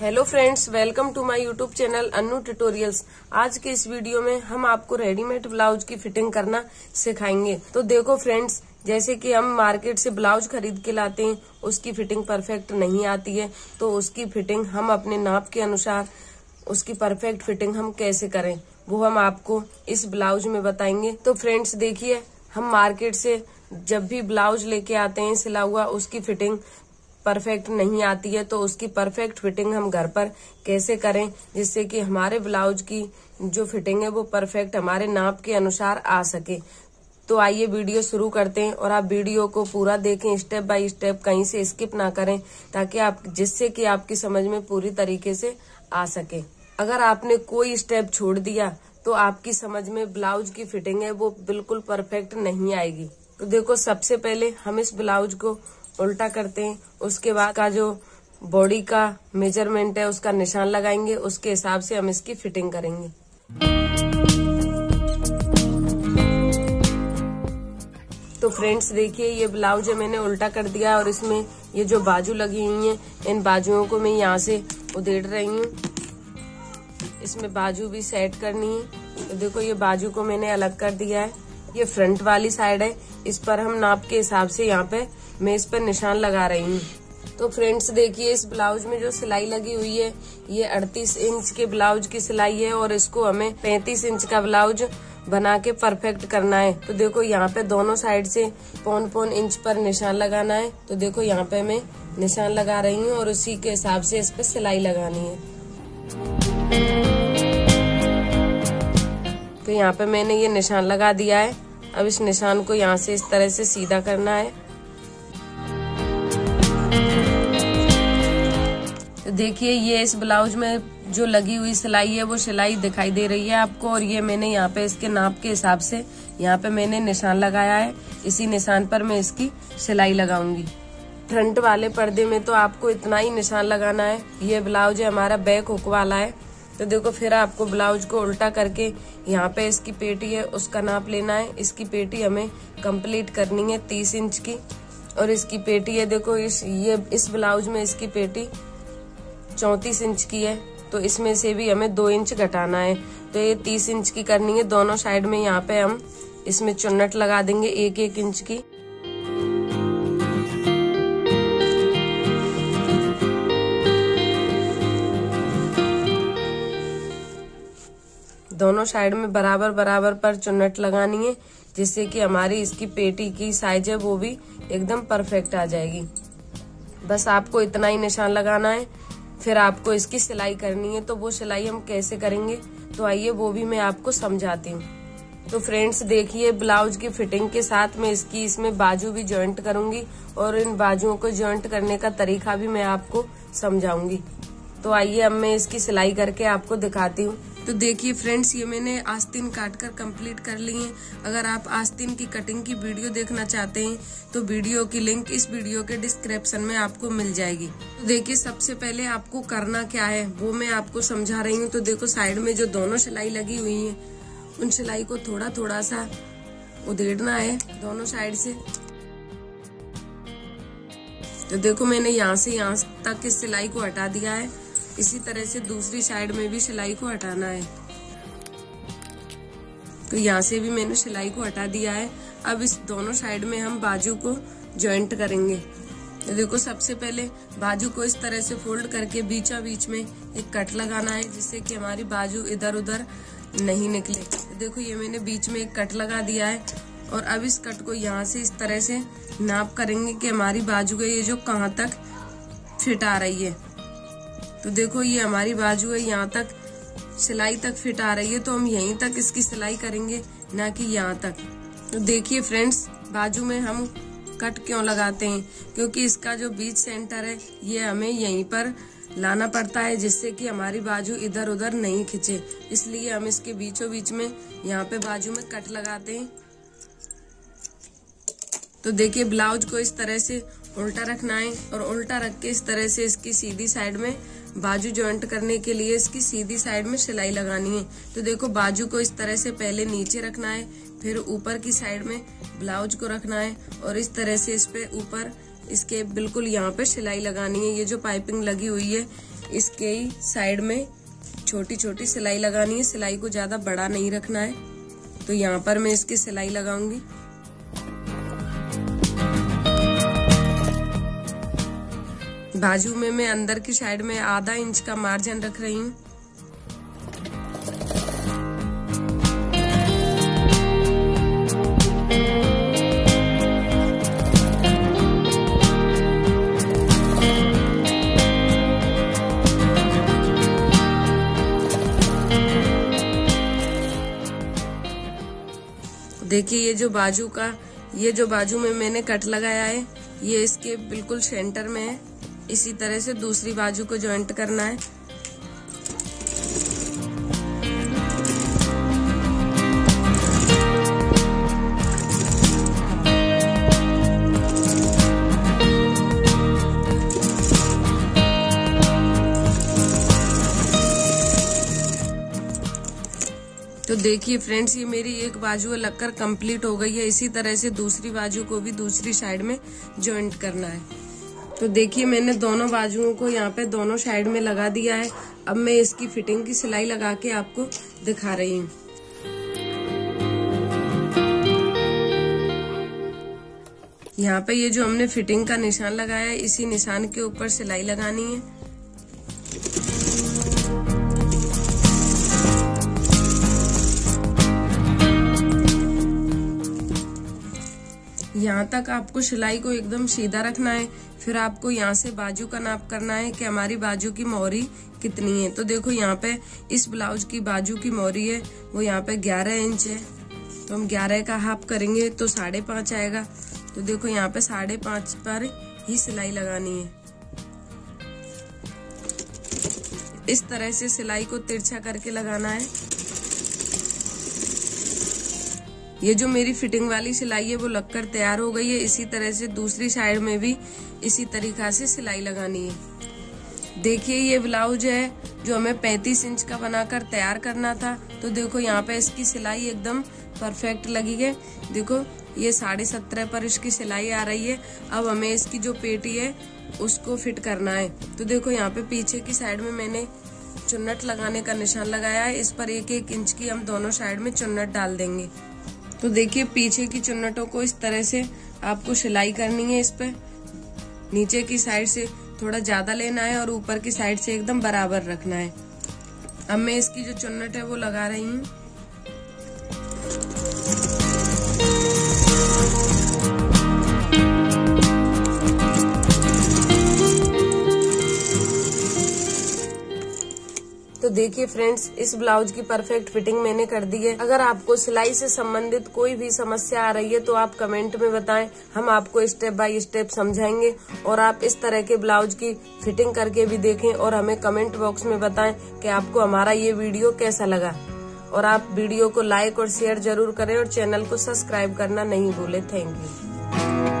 Hello friends welcome to my YouTube channel Annu tutorials आज के इस वीडियो में हम आपको रेडीमेड ब्लाउज की फिटिंग करना सिखाएँगे। तो देखो फ्रेंड्स जैसे कि हम मार्केट से ब्लाउज खरीद के लाते हैं, उसकी फिटिंग परफेक्ट नहीं आती है तो उसकी फिटिंग हम अपने नाप के अनुसार, उसकी परफेक्ट फिटिंग हम कैसे करें, वो हम आपको इस ब्लाउज में बताएँगे। तो फ्रेंड्स देखिए, हम मार्केट से जब भी ब्लाउज लेके आते हैं, सिला हुआ, उसकी फिटिंग परफेक्ट नहीं आती है तो उसकी परफेक्ट फिटिंग हम घर पर कैसे करें जिससे कि हमारे ब्लाउज की जो फिटिंग है वो परफेक्ट हमारे नाप के अनुसार आ सके। तो आइए वीडियो शुरू करते हैं और आप वीडियो को पूरा देखें स्टेप बाय स्टेप कहीं से स्किप ना करें ताकि आप, जिससे कि आपकी समझ में पूरी तरीके से आ सके। अगर आपने कोई स्टेप छोड़ दिया तो आपकी समझ में ब्लाउज की फिटिंग है वो बिल्कुल परफेक्ट नहीं आएगी। तो देखो, सबसे पहले हम इस ब्लाउज को उल्टा करते हैं। उसके बाद का जो बॉडी का मेज़रमेंट है, उसका निशान लगाएँगे। उसके हिसाब से हम इसकी फिटिंग करेंगे। तो फ्रेंड्स देखिए, ये ब्लाउज है मैंने उल्टा कर दिया और इसमें ये जो बाजू लगी हुई है, इन बाजुओं को मैं यहाँ से उधेड़ रही हूँ। इसमें बाजू भी सेट करनी है। तो देखो, ये बाजू को मैंने अलग कर दिया है। ये फ्रंट वाली साइड है। इस पर हम नाप के हिसाब से यहाँ पे मैं इस पर निशान लगा रही हूँ। तो फ्रेंड्स देखिए, इस ब्लाउज में जो सिलाई लगी हुई है, ये 38 इंच के ब्लाउज की सिलाई है और इसको हमें 35 इंच का ब्लाउज बना के परफेक्ट करना है। तो देखो, यहाँ पे दोनों साइड से पौन पौन इंच पर निशान लगाना है। तो देखो, यहाँ पे मैं निशान लगा रही हूँ और उसी के हिसाब से इस पे सिलाई लगानी है। तो यहाँ पे मैंने ये निशान लगा दिया है। अब इस निशान को यहाँ से इस तरह से सीधा करना है। तो देखिए, ये इस ब्लाउज में जो लगी हुई सिलाई है, वो सिलाई दिखाई दे रही है आपको और ये मैंने यहाँ पे इसके नाप के हिसाब से यहाँ पे मैंने निशान लगाया है। इसी निशान पर मैं इसकी सिलाई लगाऊँगी। फ्रंट वाले पर्दे में तो आपको इतना ही निशान लगाना है। ये ब्लाउज है, हमारा बैक हुक वाला है। तो देखो फिर आपको ब्लाउज को उल्टा करके यहाँ पे इसकी पेटी है, उसका नाप लेना है। इसकी पेटी हमें कंप्लीट करनी है तीस इंच की। और इसकी पेटी है, देखो इस, ये, इस ब्लाउज में इसकी पेटी चौतीस इंच की है। तो इसमें से भी हमें दो इंच घटाना है। तो ये तीस इंच की करनी है। दोनों साइड में यहाँ पे हम इसमें चुन्नट लगा देंगे एक एक इंच की। दोनों साइड में बराबर बराबर पर चुन्नट लगानी है, जिससे कि हमारी इसकी पेटी की साइज़ है, वो भी एकदम परफेक्ट आ जाएगी। बस आपको इतना ही निशान लगाना है। फिर आपको इसकी सिलाई करनी है तो वो सिलाई हम कैसे करेंगे? तो आइए, वो भी मैं आपको समझाती हूँ। तो फ्रेंड्स देखिए ब्लाउज की फिटिंग के साथ में इसकी इसमें बाजू भी ज्वाइंट करूँगी और इन बाजुओं को ज्वाइंट करने का तरीका भी मैं आपको समझाऊँगी। तो आइए, अब मैं इसकी सिलाई करके आपको दिखाती हूँ। तो देखिए फ्रेंड्स ये मैंने आस्तीन काट कर कंप्लीट कर ली है। अगर आप आस्तीन की कटिंग की वीडियो देखना चाहते हैं तो वीडियो की लिंक इस वीडियो के डिस्क्रिप्शन में आपको मिल जाएगी। तो देखिए, सबसे पहले आपको करना क्या है, वो मैं आपको समझा रही हूँ। तो देखो साइड में जो दोनों सिलाई लगी हुई है, उन सिलाई को थोड़ा थोड़ा सा उधेड़ना है दोनों साइड से। तो देखो, मैंने यहाँ से यहाँ तक इस सिलाई को हटा दिया है। इसी तरह से दूसरी साइड में भी सिलाई को हटाना है। तो यहाँ से भी मैंने सिलाई को हटा दिया है। अब इस दोनों साइड में हम बाजू को ज्वाइंट करेंगे। तो देखो, सबसे पहले बाजू को इस तरह से फोल्ड करके बीचा बीच में एक कट लगाना है, जिससे कि हमारी बाजू इधर उधर नहीं निकले। तो देखो, ये मैंने बीच में एक कट लगा दिया है। और अब इस कट को यहाँ से इस तरह से नाप करेंगे कि हमारी बाजू का ये जो कहाँ तक फिट आ रही है। तो देखो, ये हमारी बाजू है, यहाँ तक सिलाई तक फिट आ रही है तो हम यहीं तक इसकी सिलाई करेंगे, ना कि यहाँ तक। तो देखिए फ्रेंड्स बाजू में हम कट क्यों लगाते हैं? क्योंकि इसका जो बीच सेंटर है, ये हमें यहीं पर लाना पड़ता है, जिससे कि हमारी बाजू इधर उधर नहीं खिंचे। इसलिए हम इसके बीचों बीच में यहाँ पे बाजू में कट लगाते हैं। तो देखिए ब्लाउज को इस तरह से उल्टा रखना है और उल्टा रख के इस तरह से इसकी सीधी साइड में बाजू ज्वाइंट करने के लिए इसकी सीधी साइड में सिलाई लगानी है। तो देखो, बाजू को इस तरह से पहले नीचे रखना है, फिर ऊपर की साइड में ब्लाउज को रखना है और इस तरह से इस पे ऊपर इसके बिल्कुल यहाँ पे सिलाई लगानी है। ये जो पाइपिंग लगी हुई है, इसके ही साइड में छोटी छोटी सिलाई लगानी है। सिलाई को ज़्यादा बड़ा नहीं रखना है। तो यहाँ पर मैं इसकी सिलाई लगाऊँगी। बाजू में मैं अंदर की साइड में आधा इंच का मार्जिन रख रही हूँ। देखिए, ये जो बाजू का, ये जो बाजू में मैंने कट लगाया है, ये इसके बिल्कुल सेंटर में है। इसी तरह से दूसरी बाजू को ज्वाइंट करना है। तो देखिए फ्रेंड्स ये मेरी एक बाजू लगकर कंप्लीट हो गई है। इसी तरह से दूसरी बाजू को भी दूसरी साइड में ज्वाइंट करना है। तो देखिए, मैंने दोनों बाजुओं को यहाँ पे दोनों साइड में लगा दिया है। अब मैं इसकी फिटिंग की सिलाई लगा के आपको दिखा रही हूँ। यहाँ पे ये जो हमने फिटिंग का निशान लगाया है इसी निशान के ऊपर सिलाई लगानी है। यहाँ तक आपको सिलाई को एकदम सीधा रखना है। फिर आपको यहाँ से बाजू का नाप करना है कि हमारी बाजू की मोहरी कितनी है। तो देखो यहाँ पे इस ब्लाउज की बाजू की मोहरी है, वो यहाँ पे 11 इंच है। तो हम 11 का हाफ़ करेंगे तो साढ़े पाँच आएगा। तो देखो यहाँ पे साढ़े पाँच पर ही सिलाई लगानी है। इस तरह से सिलाई को तिरछा करके लगाना है। ये जो मेरी फिटिंग वाली सिलाई है, वो लगकर तैयार हो गई है। इसी तरह से दूसरी साइड में भी इसी तरीका से सिलाई लगानी है। देखिए, ये ब्लाउज है जो हमें 35 इंच का बनाकर तैयार करना था। तो देखो, यहाँ पे इसकी सिलाई एकदम परफेक्ट लगी है। देखो, ये साढ़े सत्रह पर इसकी सिलाई आ रही है। अब हमें इसकी जो पेटी है, उसको फिट करना है। तो देखो, यहाँ पे पीछे की साइड में मैंने चुन्नट लगाने का निशान लगाया है। इस पर एक एक इंच की हम दोनों साइड में चुन्नट डाल देंगे। तो देखिए, पीछे की चुन्नटों को इस तरह से आपको सिलाई करनी है इस पे। नीचे की साइड से थोड़ा ज़्यादा लेना है और ऊपर की साइड से एकदम बराबर रखना है। अब मैं इसकी जो चुन्नट है वो लगा रही हूँ। देखिए फ्रेंड्स इस ब्लाउज की परफेक्ट फिटिंग मैंने कर दी है। अगर आपको सिलाई से संबंधित कोई भी समस्या आ रही है तो आप कमेंट में बताएँ। हम आपको स्टेप बाय स्टेप समझाएँगे और आप इस तरह के ब्लाउज की फिटिंग करके भी देखें और हमें कमेंट बॉक्स में बताएँ कि आपको हमारा ये वीडियो कैसा लगा। और आप वीडियो को लाइक और शेयर ज़रूर करें और चैनल को सब्सक्राइब करना नहीं भूले। Thank you